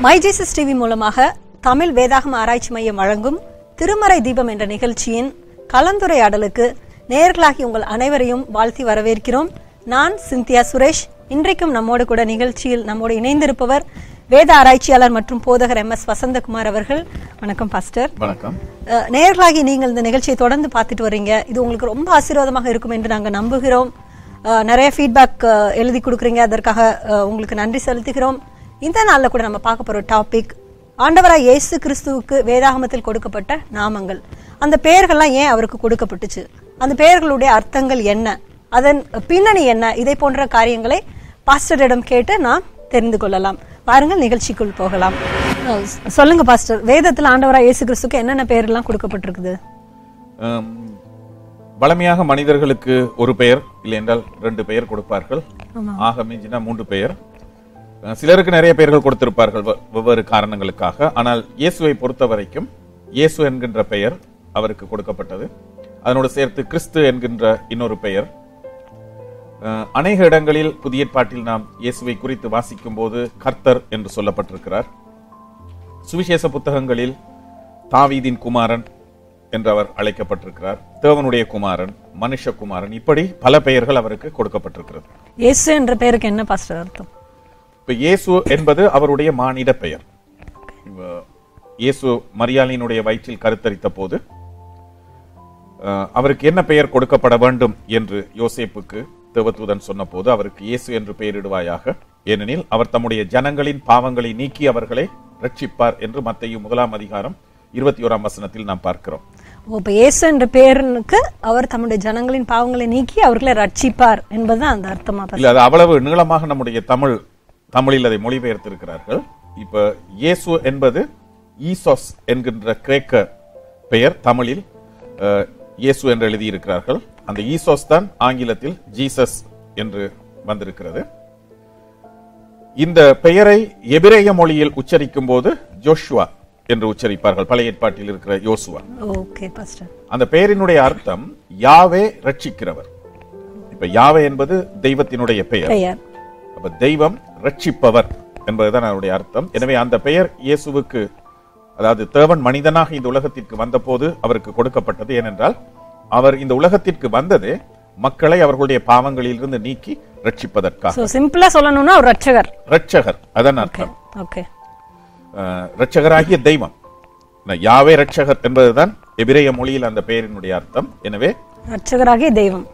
My Jesus TV மூலமாக தமிழ் வேதாகம ஆராய்ச்சி மையம் வழங்கும் திருமறை தீபம் என்ற நிகழ்ச்சியின் கலந்துரையாடலுக்கு நேயர்களாகி உங்கள் அனைவரையும் வாழ்த்தி வரவேற்கிறோம். நான் சிந்தியா சுரேஷ். இன்றைக்கும் நம்மோடு கூட நிகழ்ச்சியில் நம்மோடு இணைந்திருப்பவர் வேத ஆராய்ச்சியாளர் மற்றும் போதகர் எம் எஸ் வசந்தகுமார் அவர்கள். வணக்கம் பாஸ்டர். வணக்கம். அஹ், நேயர்களாகி நீங்கள் இந்த நிகழ்ச்சியை தொடர்ந்து பார்த்துட்டு வர்றீங்க இது உங்களுக்கு ரொம்ப ஆசீர்வாதமாக இருக்கும் என்று நாங்கள் நம்புகிறோம். நிறைய ஃபீட்பேக் எழுதி கொடுக்குறீங்க. அதற்காக உங்களுக்கு நன்றி செலுத்துகிறோம். இந்த நாளில் கூட நம்ம பார்க்க போகிற டாபிக் ஆண்டவராய் இயேசு கிறிஸ்துவுக்கு வேதாகமத்தில் கொடுக்கப்பட்ட நாமங்கள். அந்த பெயர்கள்லாம் ஏன் அவருக்கு கொடுக்கப்பட்டுச்சு? அந்த பெயர்களுடைய அர்த்தங்கள் என்ன? அதன் பின்னணி என்ன? இதை போன்ற காரியங்களை பாஸ்டரிடம் கேட்டு நாம் தெரிந்து கொள்ளலாம். பாருங்கள் நிகழ்ச்சிக்குள் போகலாம். சொல்லுங்க பாஸ்டர். வேதத்தில் ஆண்டவராய் இயேசு கிறிஸ்துக்கு என்னென்ன பெயர்லாம் கொடுக்கப்பட்டிருக்குது? ஆம், வழமையாக மனிதர்களுக்கு ஒரு பெயர் இல்லை என்றால் ரெண்டு பெயர் கொடுப்பார்கள். ஆக மிஞ்சினா மூன்று பெயர். சிலருக்கு நிறைய பெயர்கள் கொடுத்திருப்பார்கள் வெவ்வேறு காரணங்களுக்காக. ஆனால் இயேசுவை பொறுத்த வரைக்கும் இயேசு என்கின்ற பெயர் அவருக்கு கொடுக்கப்பட்டது. அதனோடு சேர்த்து கிறிஸ்து என்கின்ற இன்னொரு பெயர். அநேக இடங்களில் புதிய ஏற்பாட்டில் நாம் இயேசுவை குறித்து வாசிக்கும் போது கர்த்தர் என்று சொல்லப்பட்டிருக்கிறார். சுவிசேஷ புத்தகங்களில் தாவீதின் குமாரன் என்று அவர் அழைக்கப்பட்டிருக்கிறார். தேவனுடைய குமாரன் மனுஷ குமாரன் இப்படி பல பெயர்கள் அவருக்கு கொடுக்கப்பட்டிருக்கிறது. இயேசு என்ற பெயருக்கு என்ன பாஸ்டர் அர்த்தம்? இப்ப இயேசு என்பது அவருடைய மானிட பெயர். இயேசு மரியாளினுடைய வயிற்றில் கருத்தரித்த போது அவருக்கு என்ன பெயர் கொடுக்கப்பட வேண்டும் என்று யோசேப்புக்கு தேவதூதன் சொன்னபோது அவருக்கு இயேசு என்று பெயரிடுவாயாக. ஏனெனில் அவர் தம்முடைய ஜனங்களின் பாவங்களை நீக்கி அவர்களை ரட்சிப்பார் என்று மத்தேயு முதலாம் அதிகாரம் இருபத்தி ஓராம் வசனத்தில் நாம் பார்க்கிறோம். இப்ப இயேசு என்ற பெயருக்கு அவர் தம்முடைய ஜனங்களின் பாவங்களை நீக்கி அவர்களை ரட்சிப்பார் என்பதுதான் அந்த அர்த்தமா? இல்ல அது அவ்வளவு நீளமாக நம்முடைய தமிழ் தமிழில் அதை மொழிபெயர்த்திருக்கிறார்கள். இப்ப இயேசு என்பது ஈசோஸ் என்கின்ற கிரேக்க பெயர் தமிழில் இயேசு என்று எழுதியிருக்கிறார்கள். அந்த ஈசோஸ் தான் ஆங்கிலத்தில் ஜீசஸ் என்று வந்திருக்கிறது. இந்த பெயரை எபிரேய மொழியில் உச்சரிக்கும் போது ஜோஷுவா என்று உச்சரிப்பார்கள். பழைய ஏற்பாட்டில் இருக்கிற யோசுவா. அந்த பெயரினுடைய அர்த்தம் யாவே ரட்சிக்கிறவர். இப்ப யாவே என்பது தெய்வத்தினுடைய பெயர். பெயர். அப்ப தெய்வம் ரட்சிப்பவர் என்பதுதான் அதனுடைய அர்த்தம். எனவே அந்த பெயர் இயேசுவுக்கு அதாவது தேவன் மனிதனாக இந்த உலகத்திற்கு வந்தபோது அவருக்கு கொடுக்கப்பட்டது. ஏனென்றால் அவர் இந்த உலகத்திற்கு வந்ததே மக்களை அவர்களுடைய பாவங்களிலிருந்து நீக்கி ரட்சிப்பதற்காக. சிம்பிளா சொல்லணும்னா ஒரு ரட்சகர் ரட்சகர் அதன் அர்த்தம். ஓகே ரட்சகராகிய தெய்வம். யாவே ரட்சகர் என்பதுதான் எபிரேய மொழியில் அந்த பெயரினுடைய அர்த்தம். எனவே ரட்சகராகிய தெய்வம்.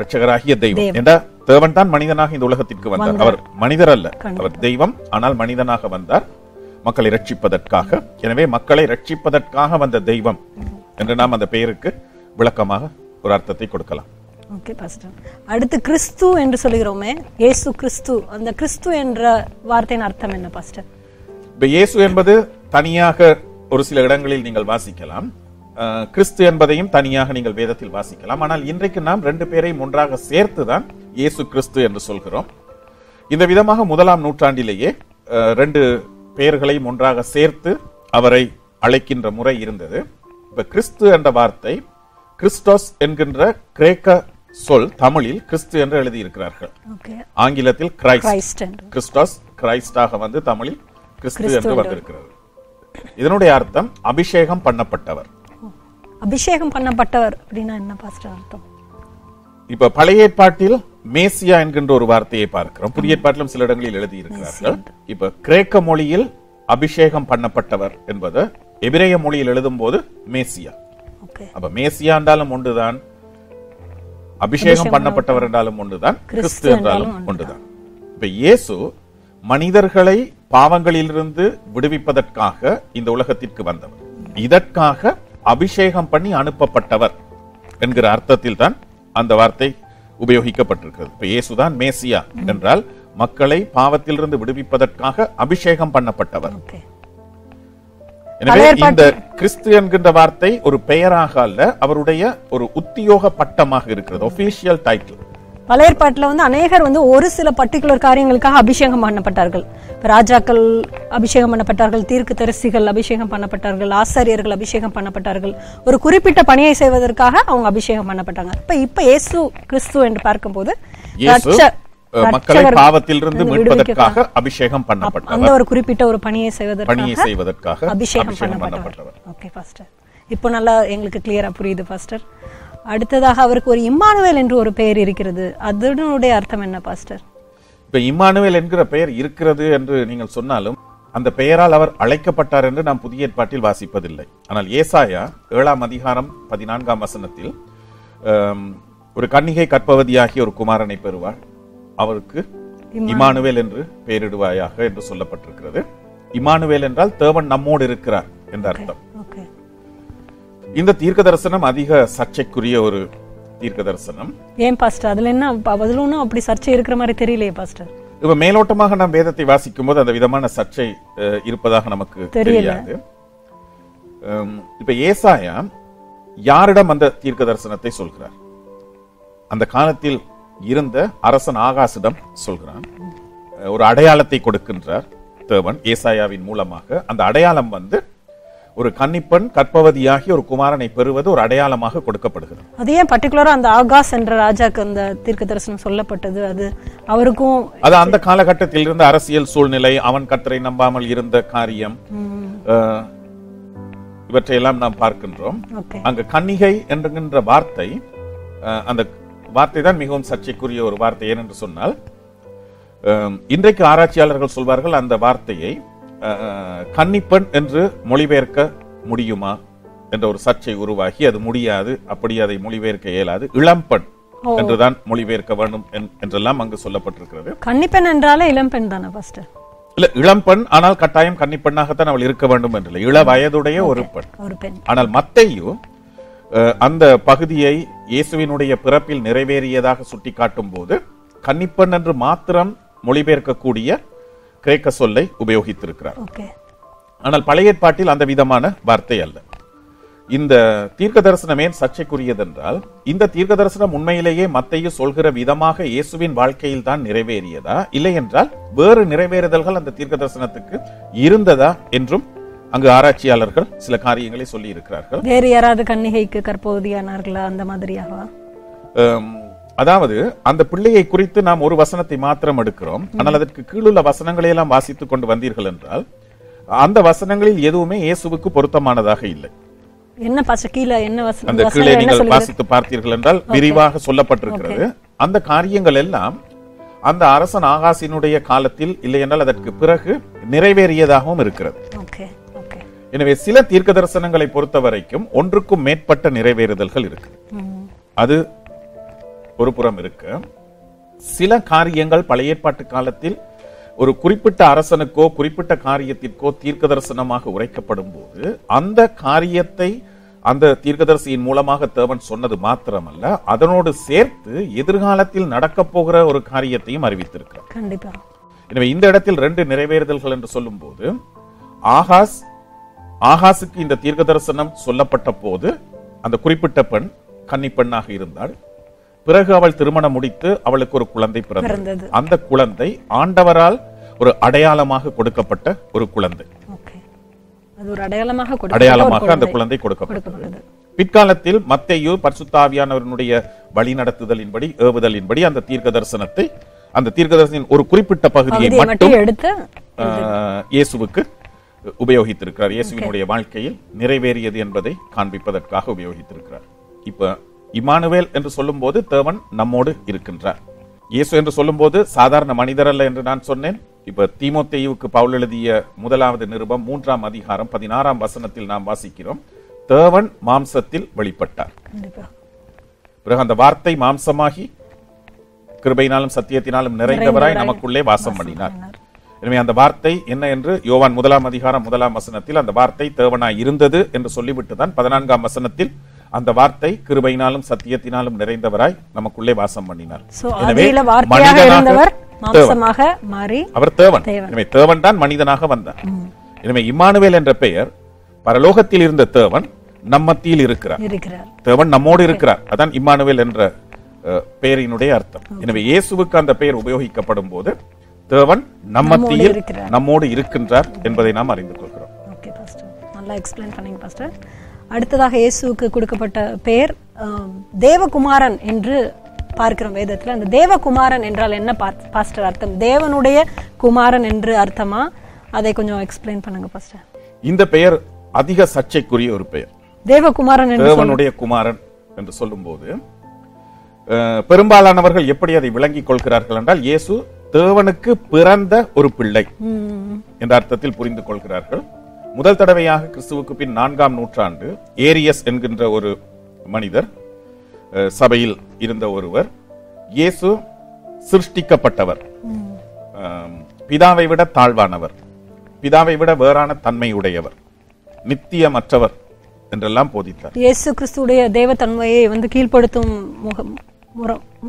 ரட்சகராகிய தெய்வம். என்றா தேவன் தான் மனிதனாக இந்த உலகத்திற்கு வந்தார். அவர் மனிதர் அல்ல அவர் தெய்வம் ஆனால் மனிதனாக வந்தார். மக்களை ரட்சிப்பதற்காக. எனவே மக்களை ரட்சிப்பதற்காக வந்த தெய்வம் என்று நாம் அந்த பெயருக்கு விளக்கமாக ஒரு அர்த்தத்தை கொடுக்கலாம். Okay pastor. அடுத்து கிறிஸ்து என்று சொல்லுகிறோமே. இயேசு கிறிஸ்து. அந்த கிறிஸ்து என்ற வார்த்தையின் அர்த்தம் என்ன பாஸ்டர்? இப்ப இயேசு என்பது தனியாக ஒரு சில இடங்களில் நீங்கள் வாசிக்கலாம். கிறிஸ்து என்பதையும் தனியாக நீங்கள் வேதத்தில் வாசிக்கலாம். ஆனால் இன்றைக்கு நாம் ரெண்டு பேரையும் ஒன்றாக சேர்த்துதான் இயேசு கிறிஸ்து என்று சொல்கிறோம். இந்த விதமாக முதலாம் நூற்றாண்டிலேயே ரெண்டு பெயர்களையும் ஒன்றாக சேர்த்து அவரை அழைக்கின்ற முறை இருந்தது. இப்ப கிறிஸ்து என்ற வார்த்தை கிறிஸ்டோஸ் என்கின்ற கிரேக்க சொல் தமிழில் கிறிஸ்து என்று எழுதியிருக்கிறார்கள். ஆங்கிலத்தில் கிரைஸ்ட். கிறிஸ்டாஸ் கிரைஸ்டாக வந்து தமிழில் கிறிஸ்து என்று. வந்திருக்கிறது. இதனுடைய அர்த்தம் அபிஷேகம் பண்ணப்பட்டவர். அபிஷேகம் பண்ணப்பட்டவர் அப்படின்னா என்ன பாஸ்டர் அர்த்தம்? இப்ப பழைய ஏற்பாட்டில் மேசியா என்கின்ற ஒரு வார்த்தையை பார்க்கிறோம். புதிய ஏற்பாட்டிலும் சில இடங்களில் எழுதியிருக்கிறார்கள். இப்ப கிரேக்க மொழியில் அபிஷேகம் பண்ணப்பட்டவர் என்பது எபிரேய மொழியில் எழுதும் போது மேசியா அப்ப மேசியா என்றாலும் ஒன்றுதான். அபிஷேகம் பண்ணப்பட்டவர் என்றாலும் ஒன்றுதான். கிறிஸ்து என்றாலும் ஒன்றுதான். இப்ப இயேசு மனிதர்களை பாவங்களிலிருந்து விடுவிப்பதற்காக இந்த உலகத்திற்கு வந்தவர். இதற்காக அபிஷேகம் பண்ணி அனுப்பப்பட்டவர் என்கிற அர்த்தத்தில் தான் அந்த வார்த்தை உபயோகிக்கப்பட்டிருக்கிறது. இப்ப இயேசுதான் மேசியா என்றால் மக்களை பாவத்திலிருந்து விடுவிப்பதற்காக அபிஷேகம் பண்ணப்பட்டவர். எனவே இந்த கிறிஸ்து என்கின்ற வார்த்தை ஒரு பெயராக அல்ல அவருடைய ஒரு உத்தியோக பட்டமாக இருக்கிறது ஒபிஷியல் டைட்டில் பழைய ஏற்பாட்டுல வந்து அநேகர் வந்து ஒரு சில பர்டிகுலர் காரியங்களுக்காக அபிஷேகம் பண்ணப்பட்டார்கள். இப்ப ராஜாக்கள் அபிஷேகம் பண்ணப்பட்டார்கள் தீர்க்கு தரிசிகள் அபிஷேகம் பண்ணப்பட்டார்கள் ஆசாரியர்கள் அபிஷேகம் பண்ணப்பட்டார்கள். ஒரு குறிப்பிட்ட பணியை செய்வதற்காக அவங்க அபிஷேகம் பண்ணப்பட்டாங்க. இப்ப இப்ப இயேசு கிறிஸ்து என்று பார்க்கும்போது மக்களை பாவத்திலிருந்து மீட்பதற்காக அபிஷேகம் பண்ணப்பட்டவர். அந்த ஒரு குறிப்பிட்ட ஒரு பணியை செய்வதற்காக அபிஷேகம் பண்ணப்பட்டவர். ஓகே பாஸ்டர் இப்போ நல்லா எங்களுக்கு கிளியரா புரியுது பாஸ்டர் அடுத்ததாக அவருக்கு ஒரு இம்மானுவேல் என்று ஒரு பெயர் இருக்கிறது. அதனுடைய அர்த்தம் என்ன பாஸ்டர்? இப்ப இம்மானுவேல் என்கிற பெயர் இருக்கிறது என்று நீங்கள் சொன்னாலும் அந்த பெயரால் அவர் அழைக்கப்பட்டார் என்று நாம் புதிய ஏற்பாட்டில் வாசிப்பதில்லை. ஆனால் ஏசாயா ஏழாம் அதிகாரம் பதினான்காம் வசனத்தில் ஒரு கன்னிகை கற்பவதியாகிய ஒரு குமாரனை பெறுவாள். அவருக்கு இமானுவேல் என்று பெயரிடுவாயாக என்று சொல்லப்பட்டிருக்கிறது. இமானுவேல் என்றால் தேவன் நம்மோடு இருக்கிறார் என்ற அர்த்தம். இந்த தீர்க்க தரிசனம் அதிக சர்ச்சைக்குரிய ஒரு தீர்க்க தரிசனம் ஏன் பாஸ்டர் அதுல என்ன அதுல ஒன்றும் அப்படி சர்ச்சை இருக்கிற மாதிரி தெரியலையே பாஸ்டர் இப்ப மேலோட்டமாக நாம் வேதத்தை வாசிக்கும் போது அந்த விதமான சர்ச்சை இருப்பதாக நமக்கு. தெரியாது. இப்ப ஏசாயா யாரிடம் அந்த தீர்க்க தரிசனத்தை சொல்கிறார்? அந்த காலத்தில் இருந்த அரசன் ஆகாசிடம் சொல்கிறான். ஒரு அடையாளத்தை கொடுக்கின்றார் தேவன் ஏசாயாவின் மூலமாக. அந்த அடையாளம் வந்து ஒரு கன்னிப்பெண் கற்பவதியாகி ஒரு குமாரனை பெறுவது ஒரு அடையாளமாக கொடுக்கப்படுகிறது. அது ஏன் பர்டிகுலரா அந்த ஆகாஸ் என்ற ராஜாக்கு அந்த தீர்க்க தரிசனம் சொல்லப்பட்டது? அது அவருக்கும் அது அந்த காலகட்டத்தில் இருந்த அரசியல் சூழ்நிலை அவன் கர்த்தரை நம்பாமல் இருந்த காரியம் இவற்றையெல்லாம் நாம் பார்க்கின்றோம். அங்க கன்னிகை என்கின்ற வார்த்தை அந்த வார்த்தை தான் மிகவும் சர்ச்சைக்குரிய ஒரு வார்த்தை ஏனென்று சொன்னால் இன்றைக்கு ஆராய்ச்சியாளர்கள் சொல்வார்கள் அந்த வார்த்தையை கன்னிப்பெண் என்று மொழிபெயர்க்க முடியுமா? என்ற ஒரு சர்ச்சை உருவாகி அது முடியாது அப்படி அதை மொழிபெயர்க்க இயலாது. இளம்பெண் என்றுதான் மொழிபெயர்க்க வேண்டும் என்- என்றெல்லாம் அங்கு சொல்லப்பட்டிருக்கிறது. கன்னிப்பெண் என்றாலே இளம்பெண் தானே பாஸ்டர் இல்ல இளம்பெண் ஆனால் கட்டாயம் கன்னிப்பெண்ணாகத்தான் அவள் இருக்க வேண்டும் என்றில்லை. இள வயதுடைய ஒரு பெண். ஆனால் மத்தையு அஹ், அந்த பகுதியை இயேசுவினுடைய பிறப்பில் நிறைவேறியதாக சுட்டிக்காட்டும் போது கன்னிப்பெண் என்று மாத்திரம் மொழிபெயர்க்கக்கூடிய கிரேக்க சொல்லை உபயோகித்திருக்கிறார். ஆனால் பழைய ஏற்பாட்டில் அந்த விதமான வார்த்தை அல்ல. இந்த தீர்க்க தரிசனம் ஏன் சர்ச்சைக்குரியதென்றால் இந்த தீர்க்க தரிசனம் உண்மையிலேயே மத்தையு சொல்கிற விதமாக இயேசுவின் வாழ்க்கையில் தான் நிறைவேறியதா? இல்லை என்றால் வேறு நிறைவேறுதல்கள் அந்த தீர்க்க தரிசனத்துக்கு இருந்ததா என்றும் அங்கு ஆராய்ச்சியாளர்கள் சில காரியங்களை சொல்லி இருக்கிறார்கள் வேறு யாராவது கன்னிகைக்கு கற்போதியானார்களா? அந்த மாதிரியாவா? அதாவது அந்த பிள்ளையை குறித்து நாம் ஒரு வசனத்தை மாத்திரம் எடுக்கிறோம். ஆனால் அதற்கு கீழுள்ள வசனங்களை எல்லாம் வாசித்துக் கொண்டு வந்தீர்கள் என்றால் அந்த வசனங்களில் எதுவுமே இயேசுவுக்கு பொருத்தமானதாக இல்லை. என்ன பாஸ்டர் கீழே என்ன வசனம் அந்த வசனம் கீழே என்ன நீங்கள் சொல்லுகிறது? வாசித்து பார்த்தீர்கள் என்றால் விரிவாக சொல்லப்பட்டிருக்கிறது. அந்த காரியங்கள் எல்லாம் அந்த அரசன் ஆகாசினுடைய காலத்தில் இல்லை என்றால் அதற்கு பிறகு நிறைவேறியதாகவும் இருக்கிறது. எனவே சில தீர்க்க தரிசனங்களை பொறுத்த வரைக்கும் ஒன்றுக்கும் மேற்பட்ட நிறைவேறுதல்கள் இருக்கு. அது ஒரு புறம் இருக்கு. சில காரியங்கள் பழைய ஏற்பாட்டு காலத்தில் ஒரு குறிப்பிட்ட அரசனுக்கோ குறிப்பிட்ட காரியத்திற்கோ தீர்க்க தரிசனமாக உரைக்கப்படும் போது அந்த காரியத்தை அந்த தீர்க்கதரிசியின் மூலமாக தேவன் சொன்னது மாத்திரமல்ல அதனோடு சேர்த்து எதிர்காலத்தில் நடக்கப் போகிற ஒரு காரியத்தையும் அறிவித்திருக்கிறார். கண்டிப்பா. எனவே இந்த இடத்தில் ரெண்டு நிறைவேறுதல்கள் என்று சொல்லும்போது ஆகாஸ் ஆகாசுக்கு இந்த தீர்க்க தரிசனம் சொல்லப்பட்ட போது அந்த குறிப்பிட்ட பெண் கன்னி பெண்ணாக இருந்தாள். பிறகு அவள் திருமணம் முடித்து அவளுக்கு ஒரு குழந்தை பிறந்தது. அந்த குழந்தை ஆண்டவரால் ஒரு அடையாளமாக கொடுக்கப்பட்ட ஒரு குழந்தை. அடையாளமாக அந்த குழந்தை. கொடுக்கப்பட்டது. பிற்காலத்தில் மத்தையு பரிசுத்தாவியானவருடைய வழிநடத்துதலின்படி ஏவுதலின்படி அந்த தீர்க்க தரிசனத்தை அந்த தீர்க்க தரிசனின் ஒரு குறிப்பிட்ட பகுதியை மட்டும் எடுத்து இயேசுவுக்கு உபயோகித்திருக்கிறார். இயேசுவினுடைய வாழ்க்கையில் நிறைவேறியது என்பதை காண்பிப்பதற்காக உபயோகித்திருக்கிறார். இப்ப இமானுவேல் என்று சொல்லும்போது தேவன் நம்மோடு இருக்கின்றார். இயேசு என்று சொல்லும்போது சாதாரண மனிதர் அல்ல என்று நான் சொன்னேன். இப்ப தீமோத்தேயுவுக்கு பவுல் எழுதிய முதலாவது நிருபம் மூன்றாம் அதிகாரம் பதினாறாம் வசனத்தில் நாம் வாசிக்கிறோம். தேவன் மாம்சத்தில் வெளிப்பட்டார். பிறகு அந்த வார்த்தை மாம்சமாகி கிருபையினாலும் சத்தியத்தினாலும் நிறைந்தவராய் நமக்குள்ளே வாசம் பண்ணினார். எனவே அந்த வார்த்தை என்ன என்று யோவான் முதலாம் அதிகாரம் முதலாம் வசனத்தில் அந்த வார்த்தை தேவனாய் இருந்தது என்று சொல்லிவிட்டு தான் பதினான்காம் வசனத்தில் அந்த வார்த்தை கிருபையினாலும் சத்தியத்தினாலும் நிறைந்தவராய் நமக்குள்ளே வாசம் பண்ணினார். மனிதனாக மாறி அவர் தேவன். தேவன். எனவே தேவன் தான் மனிதனாக வந்தார். எனவே இம்மானுவேல் என்ற பெயர் பரலோகத்தில் இருந்த தேவன் நம் மத்தியில் இருக்கிறார். தேவன் நம்மோடு இருக்கிறார். அதான் இம்மானுவேல் என்ற பெயரினுடைய அர்த்தம். எனவே இயேசுவுக்கு அந்த பெயர் உபயோகிக்கப்படும் போது தேவன் நம் மத்தியில் இருக்கிறார். நம்மோடு இருக்கின்றார் என்பதை நாம் அறிந்து கொள்கிறோம். நல்லா எக்ஸ்பிளைன் பண்ணீங்க பாஸ்டர் அடுத்ததாக இயேசுவுக்கு கொடுக்கப்பட்ட பெயர் தேவகுமாரன் என்று பார்க்கிறோம் வேதத்துல. அந்த தேவகுமாரன் என்றால் என்ன பாஸ்டர் அர்த்தம்? தேவனுடைய குமாரன் என்று அர்த்தமா? அதை கொஞ்சம் எக்ஸ்பிளைன் பண்ணுங்க பாஸ்டர். இந்த பெயர் அதிக சர்ச்சைக்குரிய ஒரு பெயர். தேவகுமாரன் என்று தேவனுடைய குமாரன் என்று சொல்லும்போது பெரும்பாலானவர்கள் எப்படி அதை விளங்கிக் கொள்கிறார்கள் என்றால் இயேசு தேவனுக்கு பிறந்த ஒரு பிள்ளை என்ற அர்த்தத்தில் புரிந்து கொள்கிறார்கள். முதல் தடவையாக கிறிஸ்துவுக்கு பின் நான்காம் நூற்றாண்டு ஏரியஸ் என்கின்ற ஒரு மனிதர் சபையில் இருந்த ஒருவர் இயேசு சிருஷ்டிக்கப்பட்டவர். பிதாவை விட தாழ்வானவர். பிதாவை விட வேறான தன்மையுடையவர். நித்தியமற்றவர் என்றெல்லாம் போதித்தார். இயேசு கிறிஸ்துடைய தேவத்தன்மையை வந்து கீழ்ப்படுத்தும்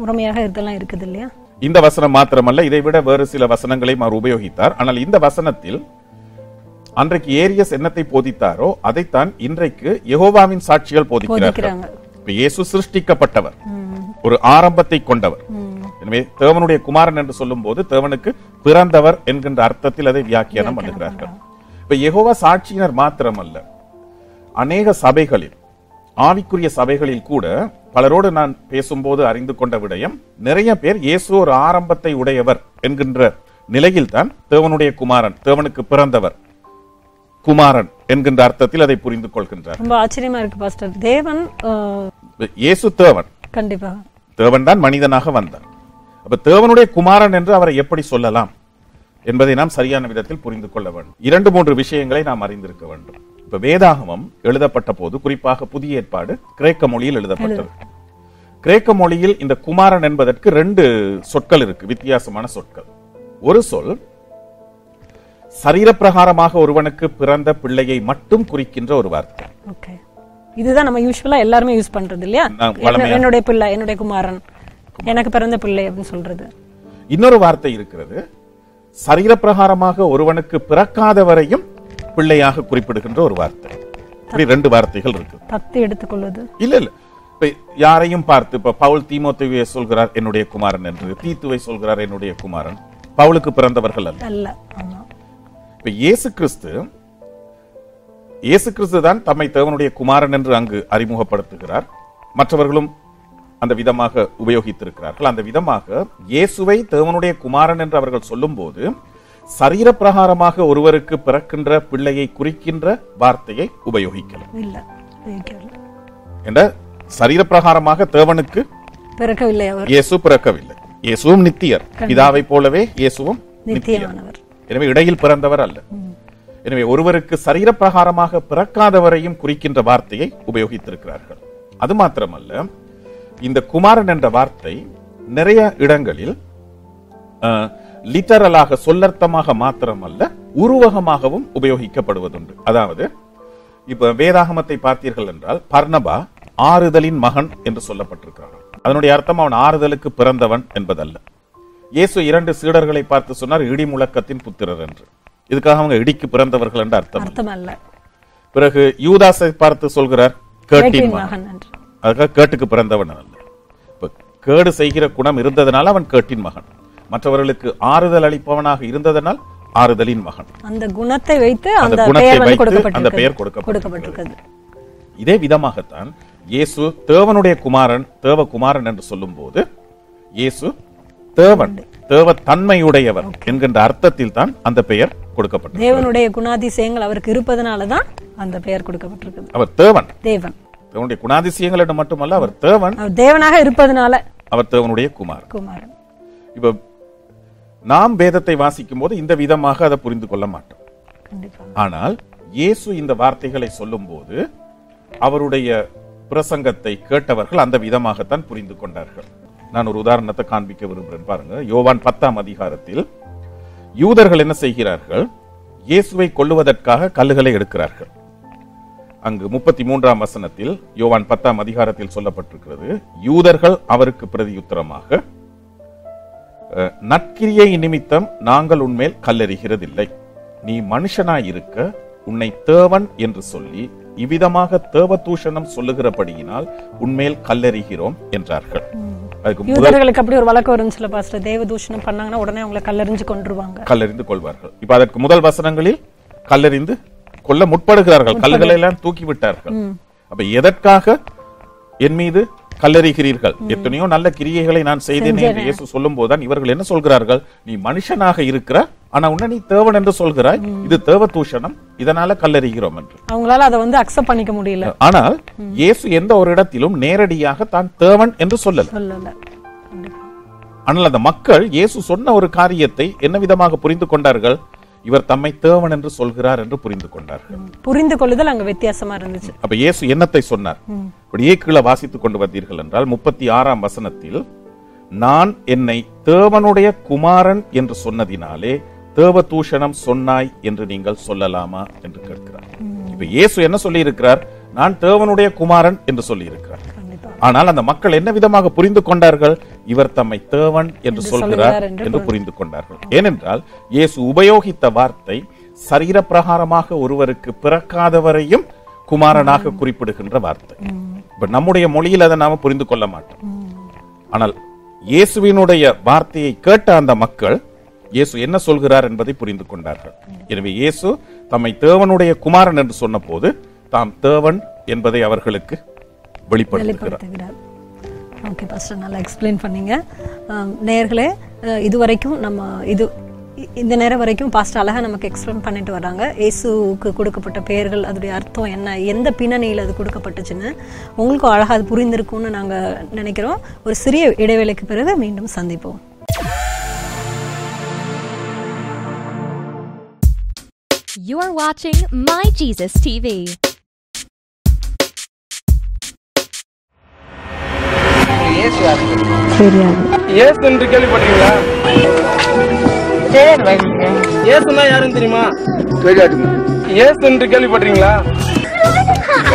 முறைமையாக இதெல்லாம் இருக்குது இல்லையா இந்த வசனம் மாத்திரமல்ல இதை விட வேறு சில வசனங்களையும் அவர் உபயோகித்தார். ஆனால் இந்த வசனத்தில் அன்றைக்கு ஏரியஸ் என்னத்தை போதித்தாரோ அதைத்தான் இன்றைக்கு யெகோவாவின் சாட்சிகள் போதிக்கிறார்கள். இப்ப இயேசு சிருஷ்டிக்கப்பட்டவர். ஒரு ஆரம்பத்தை கொண்டவர். எனவே தேவனுடைய குமாரன் என்று சொல்லும்போது தேவனுக்கு பிறந்தவர் என்கின்ற அர்த்தத்தில் அதை வியாக்கியானம் பண்ணுகிறார்கள். இப்ப யெகோவா சாட்சியினர் மாத்திரமல்ல. அநேக சபைகளில் ஆவிக்குரிய சபைகளில் கூட பலரோடு நான் பேசும்போது அறிந்து கொண்ட விடயம் நிறைய பேர் இயேசு ஒரு ஆரம்பத்தை உடையவர் என்கின்ற நிலையில்தான் தேவனுடைய குமாரன் தேவனுக்கு பிறந்தவர். குமாரன் என்கின்ற அர்த்தத்தில் அதை புரிந்து கொள்கின்றார். ரொம்ப ஆச்சரியமா இருக்கு பாஸ்டர் தேவன் இயேசு தேவன். கண்டிப்பாக தேவன் தான் மனிதனாக வந்தார். அப்ப தேவனுடைய குமாரன் என்று அவரை எப்படி சொல்லலாம் என்பதை நாம் சரியான விதத்தில் புரிந்து கொள்ள வேண்டும். இரண்டு மூன்று விஷயங்களை நாம் அறிந்திருக்க வேண்டும். இப்ப வேதாகமம் எழுதப்பட்ட போது குறிப்பாக புதிய ஏற்பாடு கிரேக்க மொழியில் எழுதப்பட்டது. கிரேக்க மொழியில் இந்த குமாரன் என்பதற்கு ரெண்டு சொற்கள் இருக்கு வித்தியாசமான சொற்கள். ஒரு சொல் சரீரப்பிரகாரமாக ஒருவனுக்கு பிறந்த பிள்ளையை மட்டும் குறிக்கின்ற ஒரு வார்த்தை. இதுதான் நம்ம யூஸ்வலா எல்லாருமே யூஸ் பண்றது இல்லையா என்னுடைய பிள்ளை என்னுடைய குமாரன் எனக்கு பிறந்த பிள்ளை அப்படின்னு சொல்றது. இன்னொரு வார்த்தை இருக்கிறது. சரீரப்பிரகாரமாக ஒருவனுக்கு பிறக்காதவரையும் பிள்ளையாக குறிப்பிடுகின்ற ஒரு வார்த்தை. இப்படி ரெண்டு வார்த்தைகள் இருக்கு. பத்து எடுத்துக்கொள்வது. இல்ல இல்ல. இப்ப யாரையும் பார்த்து இப்ப பவுல் தீமோத்தேயுவை சொல்கிறார் என்னுடைய குமாரன் என்று தீத்துவை சொல்கிறார் என்னுடைய குமாரன். பவுலுக்கு பிறந்தவர்கள் அல்ல. இப்ப இயேசு கிறிஸ்து இயேசு கிறிஸ்து தான் தம்மை தேவனுடைய குமாரன் என்று அங்கு அறிமுகப்படுத்துகிறார். மற்றவர்களும் அந்த விதமாக உபயோகித்திருக்கிறார்கள். அந்த விதமாக இயேசுவை தேவனுடைய குமாரன் என்று அவர்கள் சொல்லும்போது சரீரப்பிரகாரமாக ஒருவருக்கு பிறக்கின்ற பிள்ளையை குறிக்கின்ற வார்த்தையை உபயோகிக்கலாம். என்ற சரீரப்பிரகாரமாக தேவனுக்கு பிறக்கவில்லை இயேசு பிறக்கவில்லை. இயேசுவும் நித்தியர். பிதாவைப் போலவே இயேசுவும் நித்தியர். நித்தியமானவர் எனவே இடையில் பிறந்தவர் அல்ல. எனவே ஒருவருக்கு சரீரப்பிரகாரமாக பிறக்காதவரையும் குறிக்கின்ற வார்த்தையை உபயோகித்திருக்கிறார்கள். அது மாத்திரமல்ல இந்த குமாரன் என்ற வார்த்தை நிறைய இடங்களில் லிட்டரலாக சொல்லர்த்தமாக மாத்திரமல்ல உருவகமாகவும் உபயோகிக்கப்படுவதுண்டு. அதாவது இப்ப வேதாகமத்தை பார்த்தீர்கள் என்றால் பர்ணபா ஆறுதலின் மகன் என்று சொல்லப்பட்டிருக்கிறான். அதனுடைய அர்த்தம் அவன் ஆறுதலுக்கு பிறந்தவன் என்பதல்ல. இயேசு இரண்டு சீடர்களை பார்த்து சொன்னார் இடி முழக்கத்தின் புத்திரர் என்று. இதுக்காக அவங்க இடிக்கு பிறந்தவர்கள் என்ற அர்த்தம். அர்த்தம் அல்ல பிறகு யூதாசை பார்த்து சொல்கிறார் கேட்டின் மகன். அதுக்காக கேட்டுக்கு பிறந்தவன் அல்ல இப்ப கேடு செய்கிற குணம் இருந்ததனால் அவன் கேட்டின் மகன். மற்றவர்களுக்கு ஆறுதல் அளிப்பவனாக இருந்ததனால் ஆறுதலின் மகன். அந்த குணத்தை வைத்து அந்த குணத்தை வைத்து அந்த பெயர் கொடுக்கப்பட்டிருக்கிறது. இதே விதமாகத்தான் இயேசு தேவனுடைய குமாரன் தேவ குமாரன் என்று சொல்லும்போது இயேசு தேவன் தேவ தன்மையுடையவர் என்கின்ற அர்த்தத்தில் தான் அந்த பெயர் கொடுக்கப்பட்டது தேவனுடைய குணாதிசயங்கள் அவருக்கு இருப்பதனால தான் அந்த பெயர் கொடுக்கப்பட்டிருக்குது அவர் தேவன். தேவன். தேவனுடைய குணாதிசயங்கள் என்று மட்டுமல்ல அவர் தேவன். அவர் தேவனாக இருப்பதனால அவர் தேவனுடைய குமாரன். குமாரன். இப்ப நாம் வேதத்தை வாசிக்கும் போது இந்த விதமாக அதை புரிந்து கொள்ள மாட்டோம். ஆனால் இயேசு இந்த வார்த்தைகளை சொல்லும்போது அவருடைய பிரசங்கத்தை கேட்டவர்கள் அந்த விதமாகத்தான் புரிந்து கொண்டார்கள். நான் ஒரு உதாரணத்தை காண்பிக்க விரும்புகிறேன் பாருங்க. யோவான் பத்தாம் அதிகாரத்தில் யூதர்கள் என்ன செய்கிறார்கள்? இயேசுவை கொள்ளுவதற்காக கல்லுகளை எடுக்கிறார்கள். அங்கு முப்பத்தி மூன்றாம் வசனத்தில் யோவான் பத்தாம் அதிகாரத்தில் சொல்லப்பட்டிருக்கிறது யூதர்கள் அவருக்கு பிரதியுத்தரமாக நற்கிரியை நிமித்தம் நாங்கள் உன்மேல் கல்லெறிகிறதில்லை. நீ மனுஷனாயிருக்க உன்னை தேவன் என்று சொல்லி இவ்விதமாக தேவ தூஷணம் சொல்லுகிறபடியினால் உன்மேல் கல்லெறிகிறோம் என்றார்கள். யூதர்களுக்கு அப்படி ஒரு வழக்கம் இருந்துச்சுல பாஸ்டர். தேவ தூஷணம் பண்ணாங்கன்னா உடனே அவங்களை கல்லெறிஞ்சு கொண்டுருவாங்க கல்லெறிந்து கொள்வார்கள். இப்ப அதற்கு முதல் வசனங்களில் கல்லெறிந்து கொல்ல முற்படுகிறார்கள். கல்களை எல்லாம் தூக்கி விட்டார்கள். அப்ப எதற்காக என் மீது கல்லெறிகிறீர்கள். எத்தனையோ நல்ல கிரியைகளை நான் செய்தேன் என்று இயேசு சொல்லும் போதுதான் இவர்கள் என்ன சொல்கிறார்கள்? நீ மனுஷனாக இருக்கிற ஆனா உன்னை நீ தேவன் என்று சொல்கிறாய். இது தேவ தூஷணம் இதனால கல்லெறிகிறோம் என்று. அவங்களால அதை வந்து அக்செப்ட் பண்ணிக்க முடியல. ஆனால் இயேசு எந்த ஒரு இடத்திலும் நேரடியாக தான் தேவன் என்று சொல்லல. ஆனால் அந்த மக்கள் இயேசு சொன்ன ஒரு காரியத்தை என்ன விதமாக புரிந்து கொண்டார்கள்? இவர் தம்மை தேவன் என்று சொல்கிறார் என்று புரிந்து கொண்டார்கள் புரிந்து கொள்ளுதல் அங்க வித்தியாசமா இருந்துச்சு. அப்ப இயேசு என்னத்தை சொன்னார்? அப்படியே கீழே வாசித்துக் கொண்டு வந்தீர்கள் என்றால் முப்பத்தி ஆறாம் வசனத்தில் நான் என்னை தேவனுடைய குமாரன் என்று சொன்னதினாலே தேவ தூஷணம் சொன்னாய் என்று நீங்கள் சொல்லலாமா? என்று கேட்கிறார். இப்ப இயேசு என்ன சொல்லி இருக்கிறார் நான் தேவனுடைய குமாரன் என்று சொல்லி இருக்கிறார் ஆனால் அந்த மக்கள் என்ன விதமாக புரிந்து கொண்டார்கள்? இவர் தம்மை தேவன் என்று சொல்கிறார் என்று புரிந்து கொண்டார்கள். ஏனென்றால் இயேசு உபயோகித்த வார்த்தை சரீர பிரகாரமாக ஒருவருக்கு பிறக்காதவரையும் குமாரனாக குறிப்பிடுகின்ற வார்த்தை. இப்ப நம்முடைய மொழியில் அதை நாம புரிந்து கொள்ள மாட்டோம். ஆனால் இயேசுவினுடைய வார்த்தையை கேட்ட அந்த மக்கள் இயேசு என்ன சொல்கிறார் என்பதை புரிந்து கொண்டார்கள். எனவே இயேசு தம்மை தேவனுடைய குமாரன் என்று சொன்னபோது தாம் தேவன் என்பதை அவர்களுக்கு வெளிப்படுத்துகிறார் ஓகே பாஸ்டர் நல்லா எக்ஸ்பிளைன் பண்ணீங்க. ஆம், நேயர்களே அஹ், இது வரைக்கும் நம்ம இது இந்த நேரம் வரைக்கும் பாஸ்டர் அழகா நமக்கு எக்ஸ்பிளைன் பண்ணிட்டு வராங்க இயேசுவுக்கு கொடுக்கப்பட்ட பெயர்கள் அதோடைய அர்த்தம் என்ன எந்த பின்னணியில் அது கொடுக்கப்பட்டுச்சுன்னு. உங்களுக்கும் அழகா அது புரிந்திருக்கும்னு நாங்க நினைக்கிறோம். ஒரு சிறிய இடைவேளைக்கு பிறகு மீண்டும் சந்திப்போம். You are watching My Jesus TV. இயேசு என்று கேள்விப்பட்டீங்களா இயேசுனா யாருன்னு தெரியுமா? இயேசு என்று கேள்விப்பட்டீங்களா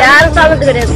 யாரும் சாப்பிட்டு கிடையாது.